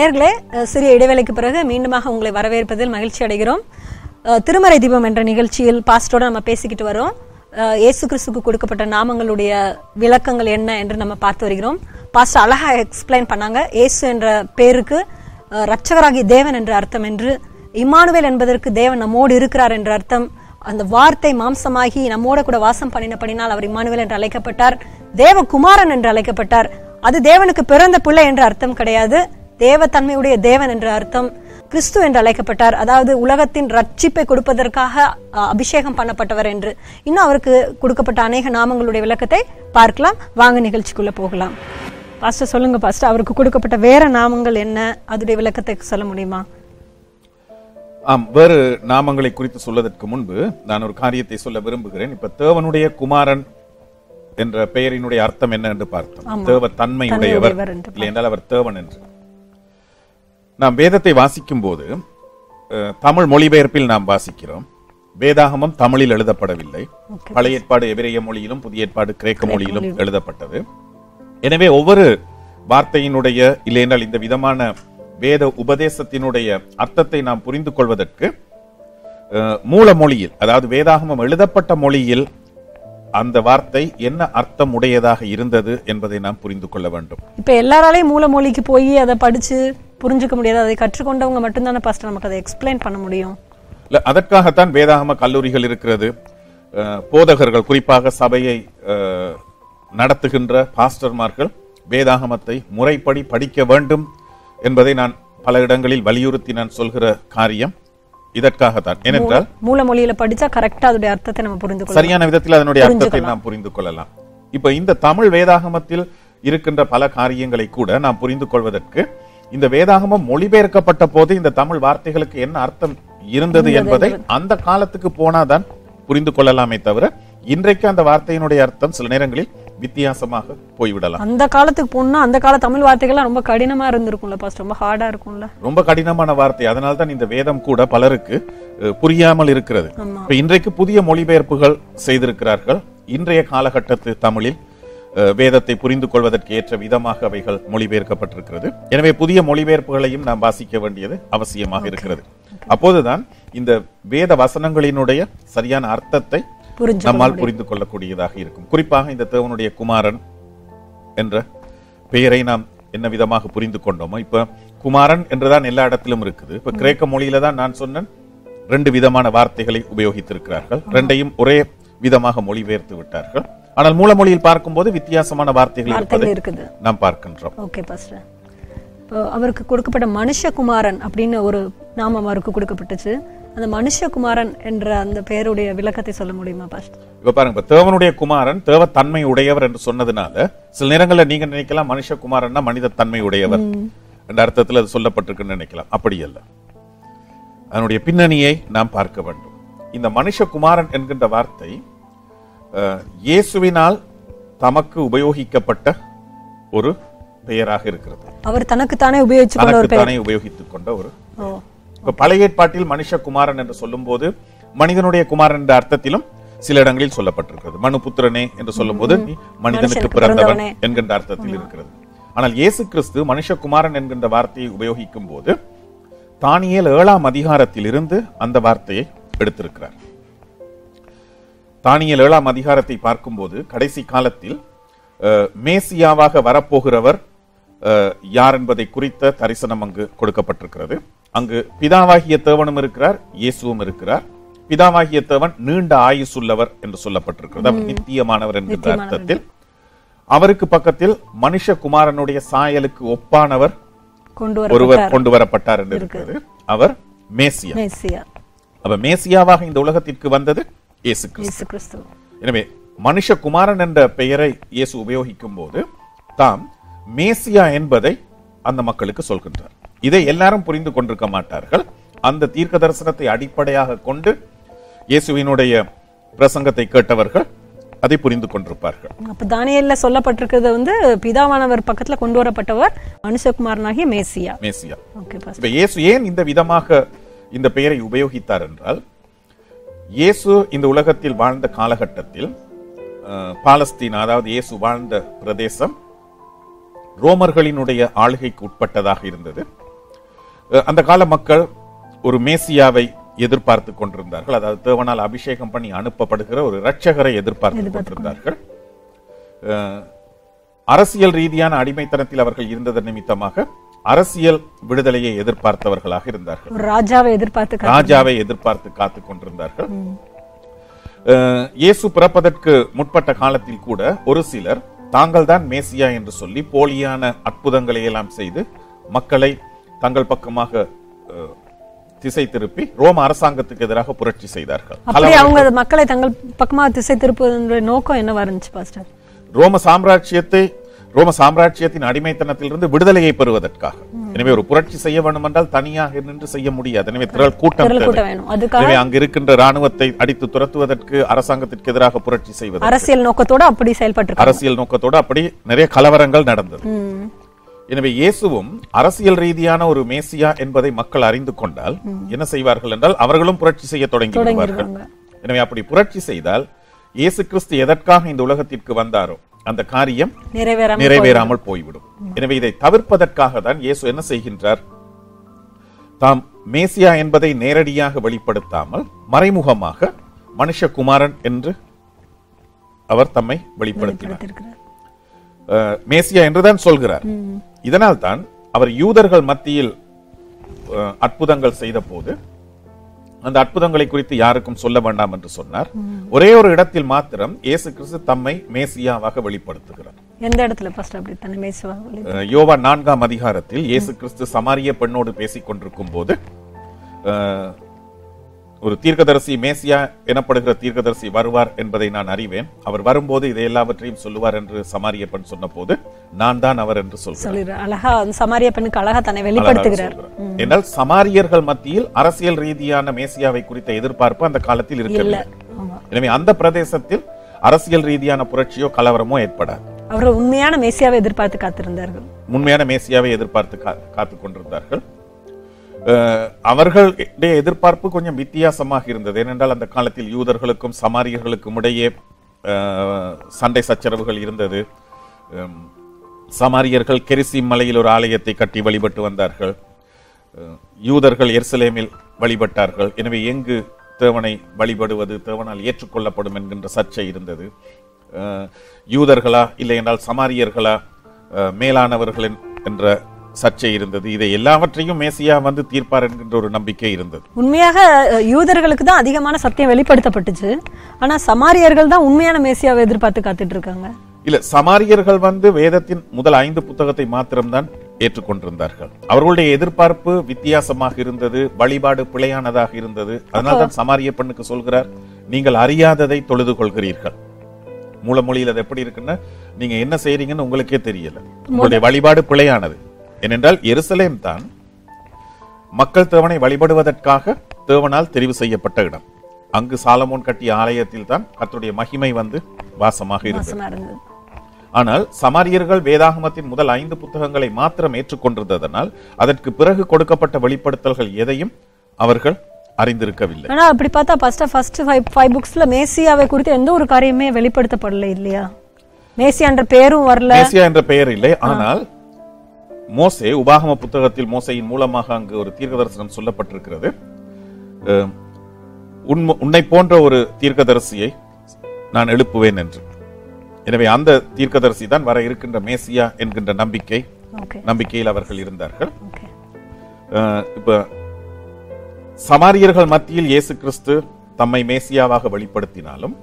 நேர்களே சிறிய இடைவேளைக்கு பிறகு மீண்டுமாக உங்களை வரவேற்பதில் மகிழ்ச்சி அடைகிறோம். திருமறை தீபம் என்ற நிகழ்ச்சியில் பாஸ்டோட நம்ம பேசிக்கிட்டு வரோம். ஏசு இயேசு கிறிஸ்துக்கு கொடுக்கப்பட்ட நாமங்களுடைய விளக்கங்கள் என்ன என்று நம்ம பார்த்து வருகிறோம். பாஸ்டர் அழகா எக்ஸ்பிளைன் பண்ணாங்க. இயேசு என்ற பேருக்கு ரட்சகராகி தேவன் என்ற அர்த்தம் என்று இமானுவேல் என்பதற்கு தேவன் நம்மோடு இருக்கிறார் என்ற அர்த்தம். அந்த வார்த்தை மாம்சமாகி நம்மோட கூட வாசம் பண்ணினபடினால் அவர் இம்மானுவேல் என்று அழைக்கப்பட்டார். தேவகுமாரன் என்று அழைக்கப்பட்டார். அது தேவனுக்கு பிறந்த பிள்ளை என்ற அர்த்தம் கிடையாது. தேவத்தன்மையுடைய தேவன் என்ற அர்த்தம் கிறிஸ்து என்று அழைக்கப்பட்டார். அதாவது உலகத்தின் ரட்சிப்பை கொடுப்பதற்காக அபிஷேகம் பண்ணப்பட்டவர் என்று. இன்னும் அவருக்கு கொடுக்கப்பட்ட அநேக நாமங்களுடைய விளக்கத்தை பார்க்கலாம். வாங்க நிகழ்ச்சிக்குள்ள போகலாம். பாஸ்டர் சொல்லுங்க பாஸ்டர் அவருக்கு கொடுக்கப்பட்ட வேற நாமங்கள் என்ன? அதுடைய விளக்கத்தை சொல்ல முடியுமா? ஆம் வேறு நாமங்களை குறித்து சொல்வதற்கு முன்பு நான் ஒரு காரியத்தை சொல்ல விரும்புகிறேன். இப்ப தேவனுடைய குமாரன் என்ற பெயரினுடைய அர்த்தம் என்ன என்று பார்த்தோம் தேவ தன்மையுடையவர் இல்லை என்றால் அவர் தேவன் என்று. நாம் வேதத்தை வாசிக்கும் போது தமிழ் மொழிபெயர்ப்பில் நாம் வாசிக்கிறோம். வேதாகமம் தமிழில் எழுதப்படவில்லை. பழைய ஏற்பாடு எபிரேய மொழியிலும் புதிய ஏற்பாடு கிரேக்க மொழியிலும் எழுதப்பட்டது. எனவே ஒவ்வொரு வார்த்தையினுடைய இல்லையென்றால் இந்த விதமான வேத உபதேசத்தினுடைய அர்த்தத்தை நாம் புரிந்து கொள்வதற்கு மூல மொழியில் அதாவது வேதாகமம் எழுதப்பட்ட மொழியில் அந்த வார்த்தை என்ன அர்த்தம் உடையதாக இருந்தது என்பதை நாம் புரிந்து கொள்ள வேண்டும். இப்ப எல்லாராலையும் மூல மொழிக்கு போய் அதை படிச்சு புரிஞ்சுக்க முடியாது. அதை கற்றுக்கொண்டவங்க மட்டும்தானே பாஸ்டர் நமக்கு அதை எக்ஸ்பிளைன் பண்ண முடியும். இல்ல அதற்காகத்தான் வேதாகம கல்லூரிகள் இருக்கிறது. போதகர்கள் குறிப்பாக சபையை நடத்துகின்ற பாஸ்டர்மார்கள் வேதாகமத்தை முறைப்படி படிக்க வேண்டும் என்பதை நான் பல இடங்களில் வலியுறுத்தி நான் சொல்கிற காரியம் இதற்காகத்தான். ஏனென்றால் மூல மொழியில படிச்சா கரெக்டா அதோட அர்த்தத்தை நம்ம புரிந்து கொள்ளலாம். சரியான விதத்தில் அதனுடைய அர்த்தத்தை. நாம் புரிந்து கொள்ளலாம். இப்ப இந்த தமிழ் வேதாகமத்தில் இருக்கின்ற பல காரியங்களை கூட நாம் புரிந்து கொள்வதற்கு இந்த வேதாகமம் மொழிபெயர்க்கப்பட்ட போது இந்த தமிழ் வார்த்தைகளுக்கு என்ன அர்த்தம் இருந்தது என்பதை அந்த காலத்துக்கு போனாதான் புரிந்து கொள்ளலாமே தவிர இன்றைக்கு அந்த வார்த்தையினுடைய அர்த்தம் சில நேரங்களில் வித்தியாசமாக போய்விடலாம். அந்த காலத்துக்கு போனா அந்த கால தமிழ் வார்த்தைகள்லாம் ரொம்ப கடினமா இருந்திருக்கும்ல பாஸ்ட் ரொம்ப ஹார்டா இருக்கும்ல. ரொம்ப கடினமான வார்த்தை. அதனால தான் இந்த வேதம் கூட பலருக்கு புரியாமல் இருக்கிறது. இப்ப இன்றைக்கு புதிய மொழிபெயர்ப்புகள் செய்திருக்கிறார்கள். இன்றைய காலகட்டத்து தமிழில் வேதத்தை புரிந்து கொள்வதற்கு ஏற்ற விதமாக அவைகள் மொழிபெயர்க்கப்பட்டிருக்கிறது. எனவே புதிய மொழிபெயர்ப்புகளையும் நாம் வாசிக்க வேண்டியது அவசியமாக இருக்கிறது. அப்போதுதான் இந்த வேத வசனங்களினுடைய சரியான அர்த்தத்தை நம்மால் புரிந்து கொள்ளக்கூடியதாக இருக்கும். குறிப்பாக இந்த தேவனுடைய குமாரன் என்ற பெயரை நாம் என்ன விதமாக புரிந்து கொண்டோமோ இப்ப குமாரன் என்றுதான் எல்லா இடத்திலும் இருக்குது. இப்ப கிரேக்க மொழியில தான் நான் சொன்னேன் ரெண்டு விதமான வார்த்தைகளை உபயோகித்திருக்கிறார்கள். ரெண்டையும் ஒரே விதமாக மொழிபெயர்த்து விட்டார்கள். ஆனால் மூலமொழியில் பார்க்கும்போது வித்தியாசமான வார்த்தைகள் இருக்குது. நாம் பார்க்கின்றோம். ஓகே பாஸ்டர் அவருக்கு கொடுக்கப்பட்ட மனுஷகுமாரன் அப்படின்னு ஒரு நாமம் அவருக்கு கொடுக்கப்பட்டுச்சு. அந்த மனுஷகுமாரன் என்ற அந்த பெயருடைய விளக்கத்தை சொல்ல முடியுமா பாஸ்டர் இப்ப பாருங்க தேவனுடைய குமாரன் தேவ தன்மை உடையவர் என்று சொன்னதுனால சில நேரங்கள்ல நீங்க நினைக்கலாம் மனுஷ குமாரன்னா மனித தன்மை உடையவர். என்ற அர்த்தத்தில் அது சொல்லப்பட்டிருக்குன்னு நினைக்கலாம். அப்படி அல்ல. அதனுடைய பின்னணியை நாம் பார்க்க வேண்டும். இந்த மனுஷகுமாரன் என்கின்ற வார்த்தை இயேசுவினால் தமக்கு உபயோகிக்கப்பட்ட ஒரு பெயராக இருக்கிறது. அவர் தனக்குத்தானே உபயோகிச்சு தனக்கு தானே உபயோகித்துக் கொண்ட ஒரு இப்ப பழைய ஏற்பாட்டில் மனுஷகுமாரன் என்று சொல்லும்போது மனிதனுடைய குமாரன் என்ற அர்த்தத்திலும் சில இடங்களில் சொல்லப்பட்டிருக்கிறது. மனு புத்திரனே என்று சொல்லும்போது நீ மனிதனுக்கு பிறந்தவனே. என்கின்ற அர்த்தத்தில் இருக்கிறது. ஆனால் இயேசு கிறிஸ்து மனுஷகுமாரன் என்கின்ற வார்த்தையை உபயோகிக்கும் போது தானியேல் ஏழாம் அதிகாரத்தில் இருந்து அந்த வார்த்தையை எடுத்திருக்கிறார். தானியேல் ஏழாம் அதிகாரத்தை பார்க்கும்போது கடைசி காலத்தில் மேசியாவாக வரப்போகிறவர் யார் என்பதை குறித்த தரிசனம் அங்கு கொடுக்கப்பட்டிருக்கிறது. அங்கு பிதாவாகிய தேவனும் இருக்கிறார் இயேசுவும் இருக்கிறார். பிதாவாகிய தேவன் நீண்ட ஆயுசுள்ளவர் என்று சொல்லப்பட்டிருக்கிறது. அவர் நித்தியமானவர் என்கின்ற. அர்த்தத்தில். அவருக்கு பக்கத்தில் மனுஷகுமாரனுடைய சாயலுக்கு ஒப்பானவர் ஒருவர் கொண்டு வரப்பட்டார் என்று இருக்கிறது. அவர் மேசியா. மேசியா. அப்ப மேசியாவாக இந்த உலகத்திற்கு வந்தது இயேசு கிறிஸ்து எனவே மனுஷகுமாரன் என்ற பெயரை இயேசு உபயோகிக்கும் போது தாம் மேசியா என்பதை அந்த மக்களுக்கு சொல்கின்றார். இதை எல்லாரும் புரிந்து கொண்டிருக்க மாட்டார்கள். அந்த தீர்க்க தரிசனத்தை அடிப்படையாக கொண்டு இயேசுவினுடைய பிரசங்கத்தை கேட்டவர்கள் அதை புரிந்து கொண்டிருப்பார்கள். அப்ப தானியல்ல சொல்லப்பட்டிருக்கிறது வந்து பிதாவானவர் பக்கத்துல கொண்டு வரப்பட்டவர் மனுஷகுமாரனாகிய மேசியா. மேசியா. இப்ப இயேசு ஏன் இந்த விதமாக இந்த பெயரை உபயோகித்தார் என்றால் இயேசு இந்த உலகத்தில் வாழ்ந்த காலகட்டத்தில் பாலஸ்தீன் அதாவது இயேசு வாழ்ந்த பிரதேசம் ரோமர்களினுடைய ஆளுகைக்கு உட்பட்டதாக இருந்தது. அந்த கால மக்கள் ஒரு மேசியாவை எதிர்பார்த்து கொண்டிருந்தார்கள். அதாவது தேவனால் அபிஷேகம் பண்ணி அனுப்பப்படுகிற ஒரு இரட்சகரை எதிர்பார்த்து கொண்டிருந்தார்கள். அரசியல் ரீதியான அடிமைத்தனத்தில் அவர்கள் இருந்ததன் நிமித்தமாக அரசியல் விடுதலையை எதிர்பார்த்தவர்களாக இருந்தார்கள். ராஜாவை எதிர்பார்த்து காத்து- ராஜாவை எதிர்பார்த்து காத்துக் கொண்டிருந்தார்கள். இயேசு பிறப்பதற்கு முற்பட்ட காலத்தில் கூட ஒரு சிலர் தாங்கள் தான் மேசியா என்று சொல்லி போலியான அற்புதங்களை எல்லாம் செய்து மக்களை தங்கள் பக்கமாக திசை திருப்பி ரோம அரசாங்கத்துக்கு எதிராக புரட்சி செய்தார்கள். அவங்க மக்களை தங்கள் பக்கமா திசை திருப்புவதனுடைய நோக்கம் என்னவா இருந்துச்சு பாஸ்டர்? ரோம சாம்ராஜ்யத்தை ரோம சாம்ராஜ்யத்தின் அடிமைத்தனத்திலிருந்து விடுதலையை பெறுவதற்காக. எனவே ஒரு புரட்சி செய்ய வேண்டும் என்றால் தனியாக நின்று செய்ய முடியாது. எனவே திரள் கூட்டம் எனவே அங்கு இருக்கின்ற ராணுவத்தை அடித்து துரத்துவதற்கு அரசாங்கத்திற்கு எதிராக புரட்சி செய்வது அரசியல் நோக்கத்தோட அப்படி செயல்பட்டு அரசியல் நோக்கத்தோடு அப்படி நிறைய கலவரங்கள் நடந்தது. எனவே இயேசுவும் அரசியல் ரீதியான ஒரு மேசியா என்பதை மக்கள் அறிந்து கொண்டால் என்ன செய்வார்கள் என்றால் அவர்களும் புரட்சி செய்ய தொடங்கி விடுவார்கள். எனவே அப்படி புரட்சி செய்தால் இயேசு கிறிஸ்து எதற்காக இந்த உலகத்திற்கு வந்தாரோ அந்த காரியம் நிறைவேறாம நிறைவேறாமல் போய்விடும். எனவே இதை தவிர்ப்பதற்காக தான் இயேசு என்ன செய்கின்றார்? தாம் மேசியா என்பதை நேரடியாக வெளிப்படுத்தாமல் மறைமுகமாக மனுஷகுமாரன் என்று அவர் தம்மை வெளிப்படுத்தினார். மேசியா என்றுதான் சொல்கிறார். இதனால் தான் அவர் யூதர்கள் மத்தியில் அற்புதங்கள் செய்த போது அந்த அற்புதங்களை குறித்து யாருக்கும் சொல்ல வேண்டாம் என்று சொன்னார். ஒரே ஒரு இடத்தில் மாத்திரம் இயேசு கிறிஸ்து தம்மை மேசியாவாக வெளிப்படுத்துகிறார். எந்த இடத்துல யோவா நான்காம் அதிகாரத்தில் இயேசு கிறிஸ்து சமாரிய பெண்ணோடு பேசிக் கொண்டிருக்கும் போது ஒரு தீர்க்கதரிசி மேசியா எனப்படுகிற தீர்க்கதரிசி வருவார் என்பதை நான் அறிவேன். அவர் வரும்போது இதை எல்லாவற்றையும் சொல்லுவார் என்று சமாரிய பெண் சொன்னபோது நான் தான் அவர் என்று சொல்லிடுறார். அழகா சமாரிய பெண்ணுக்கு அழகா தன்னை வெளிப்படுத்துகிறார். என்றால் சமாரியர்கள் மத்தியில் அரசியல் ரீதியான மேசியாவை குறித்த எதிர்பார்ப்பு அந்த காலத்தில் இருக்கவில்லை. எனவே அந்த பிரதேசத்தில் அரசியல் ரீதியான புரட்சியோ கலவரமோ ஏற்படாது. அவர் உண்மையான மேசியாவை எதிர்பார்த்து காத்திருந்தார்கள். உண்மையான மேசியாவை எதிர்பார்த்து கா- காத்துக் கொண்டிருந்தார்கள். அவர்களுடைய எதிர்பார்ப்பு கொஞ்சம் வித்தியாசமாக இருந்தது. ஏனென்றால் அந்த காலத்தில் யூதர்களுக்கும் சமாரியர்களுக்கும் இடையே சண்டை சச்சரவுகள் இருந்தது. சமாரியர்கள் கெரிசி மலையில் ஒரு ஆலயத்தை கட்டி வழிபட்டு வந்தார்கள். யூதர்கள் எர்சலேமில் வழிபட்டார்கள். எனவே எங்கு தேவனை வழிபடுவது தேவனால் ஏற்றுக்கொள்ளப்படும் என்கின்ற சர்ச்சை இருந்தது. யூதர்களா இல்லை என்றால் சமாரியர்களா மேலானவர்கள் என்ற சர்ச்சை இருந்தது. இதை எல்லாவற்றையும் மேசியா வந்து தீர்ப்பார் என்கின்ற ஒரு நம்பிக்கை இருந்தது. உண்மையாக யூதர்களுக்கு தான் அதிகமான சத்தியம் வெளிப்படுத்தப்பட்டுச்சு. ஆனா சமாரியர்கள் தான் உண்மையான மேசியாவை எதிர்பார்த்து காத்துட்டு இருக்காங்க. இல்ல சமாரியர்கள் வந்து வேதத்தின் முதல் ஐந்து புத்தகத்தை மாத்திரம்தான் ஏற்றுக்கொண்டிருந்தார்கள். அவர்களுடைய எதிர்பார்ப்பு வித்தியாசமாக இருந்தது வழிபாடு பிழையானதாக இருந்தது. அதனால்தான் சமாரிய பெண்ணுக்கு சொல்கிறார் நீங்கள் அறியாததை தொழுது கொள்கிறீர்கள். மூலமொழியில் அது எப்படி இருக்குன்னா நீங்க என்ன செய்றீங்கன்னு உங்களுக்கே தெரியல. உங்களுடைய வழிபாடு பிழையானது. ஏனென்றால் எருசலேம் தான் மக்கள் தேவனை வழிபடுவதற்காக தேவனால் தெரிவு செய்யப்பட்ட இடம். அங்கு சாலமோன் கட்டிய ஆலயத்தில் தான் கர்த்தருடைய மகிமை வந்து வாசமாக இருந்தது. ஆனால் சமாரியர்கள் வேதாகமத்தின் முதல் ஐந்து புத்தகங்களை மாத்திரம் ஏற்றுக்கொண்டிருந்ததனால் அதற்கு பிறகு கொடுக்கப்பட்ட வெளிப்படுத்தல்கள் எதையும் அவர்கள் அறிந்திருக்கவில்லை. ஆனா அப்படி பார்த்தா ஃபர்ஸ்ட் ஃபர்ஸ்ட் ஃபைவ் புக்ஸ்ல மேசியாவை குறித்து எந்த ஒரு காரியமே வெளிப்படுத்தப்படல இல்லையா? மேசியான்ற பேரும் வரல. மேசியா என்ற பெயர் இல்லை. ஆனால் மோசே உபாகம புத்தகத்தில் மோசையின் மூலமாக அங்கு ஒரு தீர்க்கதரிசனம் சொல்லப்பட்டிருக்கிறது. அஹ், உன்- உன்னை போன்ற ஒரு தீர்க்கதரிசியை நான் எழுப்புவேன் என்று. எனவே அந்த தீர்க்கதரிசி தான் வர இருக்கின்ற மேசியா என்கின்ற நம்பிக்கை. நம்பிக்கையில் அவர்கள் இருந்தார்கள். இப்ப சமாரியர்கள் மத்தியில் இயேசு கிறிஸ்து தம்மை மேசியாவாக வெளிப்படுத்தினாலும்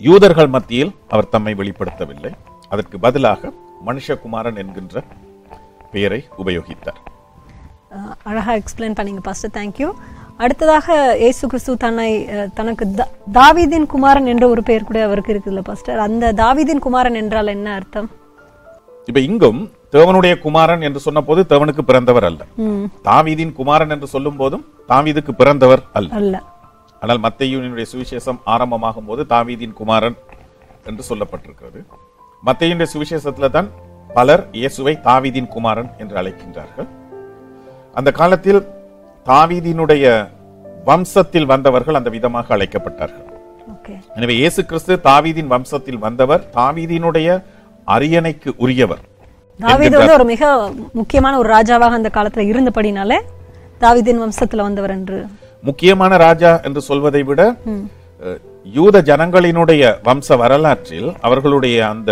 யூதர்கள் மத்தியில் அவர் தம்மை வெளிப்படுத்தவில்லை. அதற்கு பதிலாக மனுஷகுமாரன் என்கின்ற பெயரை உபயோகித்தார். அஹ் அழகா எக்ஸ்பிளைன் பண்ணீங்க ஃபர்ஸ்ட் தேங்க்யூ அடுத்ததாக இயேசு கிறிஸ்து தன்னை தனக்கு தாவீதின் குமாரன் என்ற ஒரு பெயர் கூட அவருக்கு இருக்குல்ல பாஸ்டர் அந்த தாவீதின் குமாரன் என்றால் என்ன அர்த்தம்? இப்ப இங்கும் தேவனுடைய குமாரன் என்று சொன்னபோது தேவனுக்கு பிறந்தவர் அல்ல. தாவீதின் குமாரன் என்று சொல்லும் போதும் தாவீதுக்கு பிறந்தவர் அல்ல. அல்ல. ஆனால் மத்தையுனுடைய சுவிசேஷம் ஆரம்பமாகும் போது தாவீதின் குமாரன் என்று சொல்லப்பட்டிருக்கிறது. மத்தையுடைய சுவிசேஷத்துல தான் பலர் இயேசுவை தாவீதின் குமாரன் என்று அழைக்கின்றார்கள். அந்த காலத்தில் தாவீதினுடைய வம்சத்தில் வந்தவர்கள் அந்த விதமாக அழைக்கப்பட்டார்கள். எனவே இயேசு கிறிஸ்து தாவீதின் வம்சத்தில் வந்தவர் தாவீதினுடைய அரியணைக்கு உரியவர் தாவீது வந்து ஒரு மிக முக்கியமான ஒரு ராஜாவாக அந்த காலத்துல இருந்தபடினாலே தாவீதின் வம்சத்துல வந்தவர் என்று. முக்கியமான ராஜா என்று சொல்வதை விட யூத ஜனங்களினுடைய வம்ச வரலாற்றில் அவர்களுடைய அந்த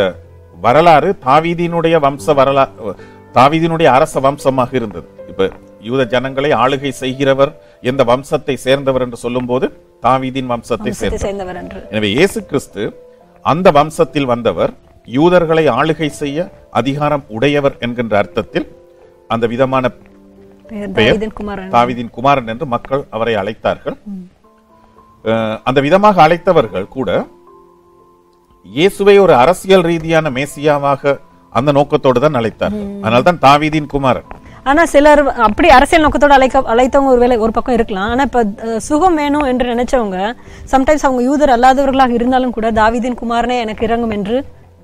வரலாறு தாவீதினுடைய வம்ச வரலாறு தாவீதினுடைய அரச வம்சமாக இருந்தது. இப்ப யூத ஜனங்களை ஆளுகை செய்கிறவர் எந்த வம்சத்தை சேர்ந்தவர் என்று சொல்லும்போது தாவீதின் வம்சத்தை சேர்ந்தவர். எனவே இயேசு கிறிஸ்து அந்த வம்சத்தில் வந்தவர் யூதர்களை ஆளுகை செய்ய அதிகாரம் உடையவர் என்கின்ற அர்த்தத்தில் அந்த விதமான பெயர் தாவீதின் குமாரன் என்று. மக்கள் அவரை அழைத்தார்கள். அந்த விதமாக அழைத்தவர்கள் கூட இயேசுவை ஒரு அரசியல் ரீதியான மேசியாவாக அந்த நோக்கத்தோடு தான் அழைத்தார்கள். அதனால்தான் தாவீதின் குமாரன். ஆனா சிலர் அப்படி அரசியல் நோக்கத்தோட அழைக்க அழைத்தவங்க ஒருவேளை ஒரு பக்கம் இருக்கலாம். ஆனா இப்ப சுகம் வேணும் என்று நினைச்சவங்க சம்டைம்ஸ் அவங்க யூதர் அல்லாதவர்களாக இருந்தாலும் கூட தாவீதின் குமாரனே எனக்கு இறங்கும் என்று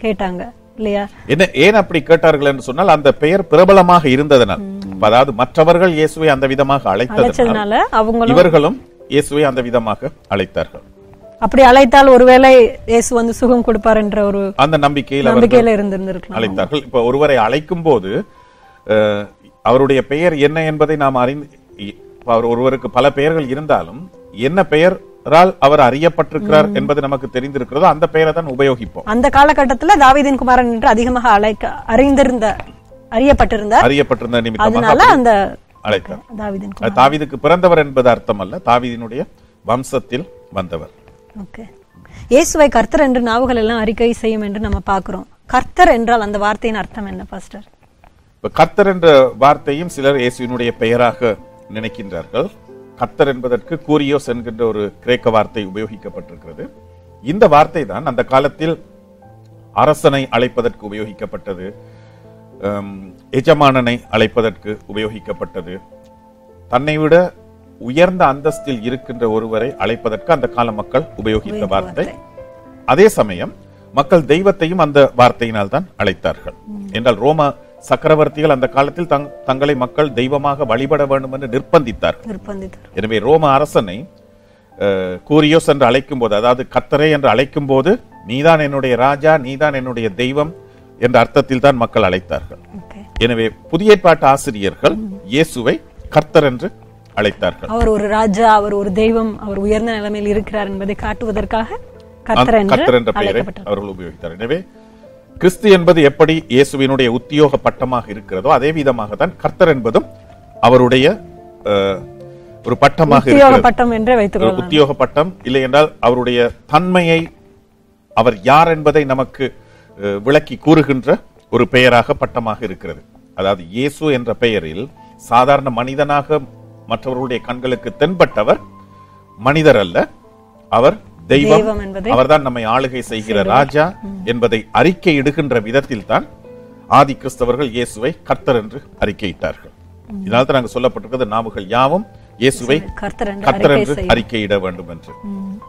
கேட்டாங்க. இல்லையா? என்ன ஏன் அப்படி கேட்டார்கள் என்று சொன்னால் அந்த பெயர் பிரபலமாக இருந்ததனால். அதாவது மற்றவர்கள் இயேசுவை அந்த விதமாக அழைத்ததனால் அவங்களும் இவர்களும் இயேசுவை அந்த விதமாக அழைத்தார்கள். அப்படி அழைத்தால் ஒருவேளை இயேசு வந்து சுகம் கொடுப்பார் என்ற ஒரு அந்த நம்பிக்கையில் நம்பிக்கையில இருந்திருந்திருக்கலாம். அழைத்தார்கள். இப்ப ஒருவரை அழைக்கும் போது அவருடைய பெயர் என்ன என்பதை நாம் அறிந்து அவர் ஒருவருக்கு பல பெயர்கள் இருந்தாலும் என்ன பெயரால் அவர் அறியப்பட்டிருக்கிறார் என்பது நமக்கு தெரிந்திருக்கிறதோ அந்த பெயரை தான் உபயோகிப்போம். அந்த காலகட்டத்துல தாவீதின் குமாரன் என்று அதிகமாக அழைக்க அறிந்திருந்த அறியப்பட்டிருந்தார். அறியப்பட்டிருந்த நிமித்தமாக அந்த அழைத்தார் தாவீதுக்கு பிறந்தவர் என்பது அர்த்தம் அல்ல தாவீதினுடைய வம்சத்தில் வந்தவர். ஓகே. இயேசுவை கர்த்தர் என்று நாவுகள் எல்லாம் அறிக்கை செய்யும் என்று நம்ம பார்க்கிறோம். கர்த்தர் என்றால் அந்த வார்த்தையின் அர்த்தம் என்ன பாஸ்டர்? இப்ப கர்த்தர் என்ற வார்த்தையும் சிலர் இயேசுவினுடைய பெயராக நினைக்கின்றார்கள். கத்தர் என்பதற்கு கூரியோஸ் என்கின்ற ஒரு கிரேக்க வார்த்தை உபயோகிக்கப்பட்டிருக்கிறது. இந்த வார்த்தை தான் அந்த காலத்தில் அரசனை அழைப்பதற்கு உபயோகிக்கப்பட்டது எஜமானனை அழைப்பதற்கு உபயோகிக்கப்பட்டது. தன்னை விட உயர்ந்த அந்தஸ்தில் இருக்கின்ற ஒருவரை அழைப்பதற்கு அந்த கால மக்கள் உபயோகித்த வார்த்தை. அதே சமயம் மக்கள் தெய்வத்தையும் அந்த வார்த்தையினால் தான் அழைத்தார்கள் என்றால் ரோம சக்கரவர்த்திகள் அந்த காலத்தில் தங்- தங்களை மக்கள் தெய்வமாக வழிபட வேண்டும் என்று நிர்பந்தித்தார் எனவே ரோம அரசனை கூரியோஸ் என்று அழைக்கும் போது அதாவது கத்தரே என்று அழைக்கும் போது நீதான் என்னுடைய ராஜா நீதான் என்னுடைய தெய்வம் என்ற அர்த்தத்தில் தான் மக்கள் அழைத்தார்கள். எனவே புதிய ஏற்பாட்டு ஆசிரியர்கள் இயேசுவை கர்த்தர் என்று அழைத்தார்கள். அவர் ஒரு ராஜா அவர் ஒரு தெய்வம் அவர் உயர்ந்த நிலைமையில் இருக்கிறார் என்பதை காட்டுவதற்காக கர்த்தர் என்று பெயரை அவர்கள் உபயோகித்தார். எனவே கிறிஸ்து என்பது எப்படி இயேசுவினுடைய உத்தியோக பட்டமாக இருக்கிறதோ அதே விதமாக தான் கர்த்தர் என்பதும் அவருடைய ஒரு பட்டமாக பட்டம் என்றே வைத்துக் உத்தியோக பட்டம் இல்லை என்றால் அவருடைய தன்மையை அவர் யார் என்பதை நமக்கு விளக்கி கூறுகின்ற ஒரு பெயராக பட்டமாக இருக்கிறது. அதாவது இயேசு என்ற பெயரில் சாதாரண மனிதனாக மற்றவர்களுடைய கண்களுக்கு தென்பட்டவர் மனிதர் அல்ல அவர் தெய்வம் அவர்தான் நம்மை ஆளுகை செய்கிற ராஜா என்பதை அறிக்கை இடுகின்ற விதத்தில் தான் ஆதி கிறிஸ்தவர்கள் இயேசுவை கர்த்தர் என்று அறிக்கையிட்டார்கள். இதனால தான் நாங்கள் சொல்லப்பட்டிருக்கிறது நாமுகள் யாவும் இயேசுவை கர்த்தர் என்று. அறிக்கையிட வேண்டும் என்று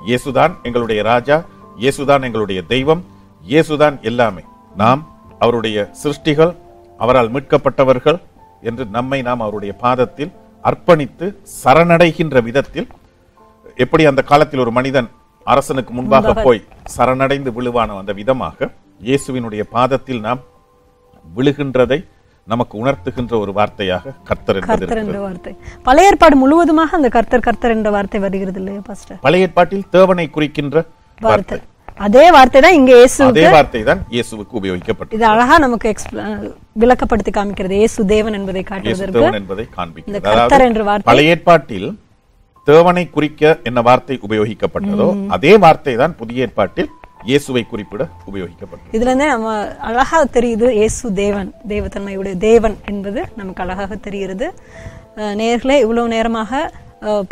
இயேசுதான் எங்களுடைய ராஜா இயேசுதான் எங்களுடைய தெய்வம் இயேசுதான் எல்லாமே. நாம் அவருடைய சிருஷ்டிகள் அவரால் மீட்கப்பட்டவர்கள் என்று நம்மை நாம் அவருடைய பாதத்தில் அர்ப்பணித்து சரணடைகின்ற விதத்தில் எப்படி அந்த காலத்தில் ஒரு மனிதன் அரசனுக்கு முன்பாக போய் சரணடைந்து விழுவானோ அந்த விதமாக இயேசுவினுடைய பாதத்தில் நாம் விழுகின்றதை நமக்கு உணர்த்துகின்ற ஒரு வார்த்தையாக கர்த்தர் என்ற வார்த்தை. பழைய ஏற்பாடு முழுவதுமாக அந்த கர்த்தர் கர்த்தர் என்ற வார்த்தை வருகிறது இல்லையா பாஸ்டர் பழைய ஏற்பாட்டில் தேவனை குறிக்கின்ற வார்த்தை. அதே வார்த்தை தான் இங்க இயேசு அதே வார்த்தை தான் இயேசுவுக்கு உபயோகிக்கப்பட்டது. இது அழகா நமக்கு விளக்கப்படுத்தி காமிக்கிறது. இயேசு தேவன் என்பதை காட்டுவதற்கு என்பதை இந்த காண்பிக்கிறது கர்த்தர் என்ற அதாவது வார்த்தை பழைய ஏற்பாட்டில் தேவனை குறிக்க என்ன வார்த்தை உபயோகிக்கப்பட்டதோ அதே வார்த்தை தான் புதிய ஏற்பாட்டில் இயேசுவை குறிப்பிட உபயோகிக்கப்பட்டது. இதுல இருந்தே நம்ம அழகா தெரியுது இயேசு தேவன் தேவத்தன்மையுடைய தேவன் என்பது நமக்கு அழகாக தெரிகிறது. நேர்களே இவ்வளவு நேரமாக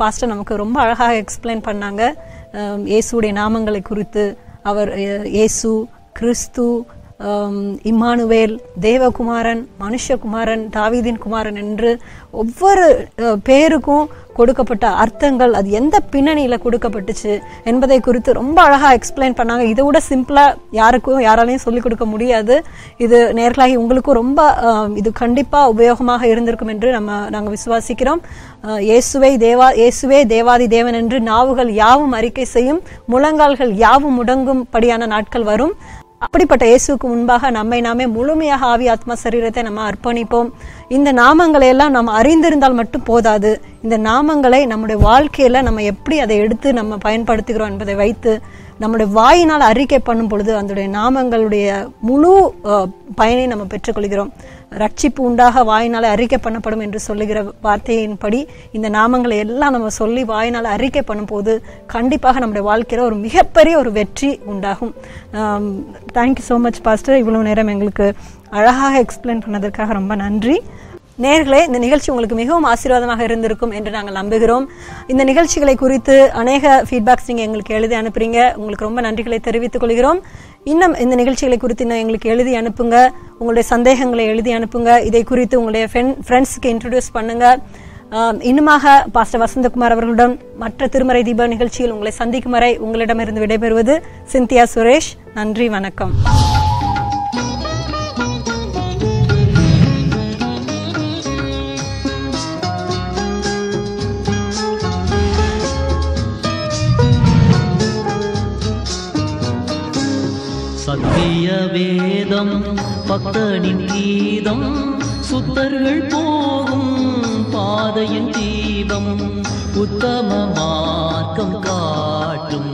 பாஸ்டர் நமக்கு ரொம்ப அழகாக எக்ஸ்பிளைன் பண்ணாங்க. இயேசுடைய நாமங்களை குறித்து அவர் இயேசு கிறிஸ்து இம்மானுவேல் தேவகுமாரன் மனுஷகுமாரன் தாவீதின் குமாரன் என்று ஒவ்வொரு பேருக்கும் கொடுக்கப்பட்ட அர்த்தங்கள் அது எந்த பின்னணியில் கொடுக்கப்பட்டுச்சு என்பதை குறித்து ரொம்ப அழகாக எக்ஸ்பிளைன் பண்ணாங்க. இதை விட சிம்பிளாக யாருக்கும் யாராலையும் சொல்லிக் கொடுக்க முடியாது. இது நேர்களாகி உங்களுக்கும் ரொம்ப இது கண்டிப்பாக உபயோகமாக இருந்திருக்கும் என்று நம்ம நாங்கள் விசுவாசிக்கிறோம். இயேசுவை தேவா இயேசுவே தேவாதி தேவன் என்று நாவுகள் யாவும் அறிக்கை செய்யும் முழங்கால்கள் யாவும் முடங்கும் படியான நாட்கள் வரும். அப்படிப்பட்ட இயேசுவுக்கு முன்பாக நம்மை நாமே முழுமையாக ஆவி ஆத்மா சரீரத்தை நம்ம அர்ப்பணிப்போம். இந்த நாமங்களை எல்லாம் நம்ம அறிந்திருந்தால் மட்டும் போதாது. இந்த நாமங்களை நம்முடைய வாழ்க்கையில நம்ம எப்படி அதை எடுத்து நம்ம பயன்படுத்துகிறோம் என்பதை வைத்து நம்முடைய வாயினால் அறிக்கை பண்ணும் பொழுது அதனுடைய நாமங்களுடைய முழு பயனை நம்ம பெற்றுக்கொள்கிறோம். ரட்சிப்பு உண்டாக வாயினால் அறிக்கை பண்ணப்படும் என்று சொல்லுகிற வார்த்தையின்படி இந்த நாமங்களை எல்லாம் நம்ம சொல்லி வாயினால் அறிக்கை பண்ணும்போது கண்டிப்பாக நம்முடைய வாழ்க்கையில் ஒரு மிகப்பெரிய ஒரு வெற்றி உண்டாகும். தேங்க்யூ ஸோ மச் பாஸ்டர் இவ்வளவு நேரம் எங்களுக்கு அழகாக எக்ஸ்பிளைன் பண்ணதற்காக ரொம்ப நன்றி. நேர்களே இந்த நிகழ்ச்சி உங்களுக்கு மிகவும் ஆசீர்வாதமாக இருந்திருக்கும் என்று நாங்கள் நம்புகிறோம். இந்த நிகழ்ச்சிகளை குறித்து அநேக ஃபீட்பேக்ஸ் நீங்கள் எங்களுக்கு எழுதி அனுப்புறீங்க. உங்களுக்கு ரொம்ப நன்றிகளை தெரிவித்துக் கொள்கிறோம். இன்னும் இந்த நிகழ்ச்சிகளை குறித்து இன்னும் எங்களுக்கு எழுதி அனுப்புங்க. உங்களுடைய சந்தேகங்களை எழுதி அனுப்புங்க. இதை குறித்து உங்களுடைய ஃப்ரெண்ட்ஸுக்கு இன்ட்ரடியூஸ் பண்ணுங்க. இன்னுமாக பாஸ்டர் வசந்தகுமார் அவர்களுடன் மற்ற திருமறை தீப நிகழ்ச்சியில் உங்களை சந்திக்கும் வரை உங்களிடமிருந்து விடைபெறுவது சிந்தியா சுரேஷ். நன்றி வணக்கம். சத்திய வேதம் பக்தனின் கீதம் சுத்தர்கள் போகும் பாதையின் தீபம் உத்தம மார்க்கம் காட்டும்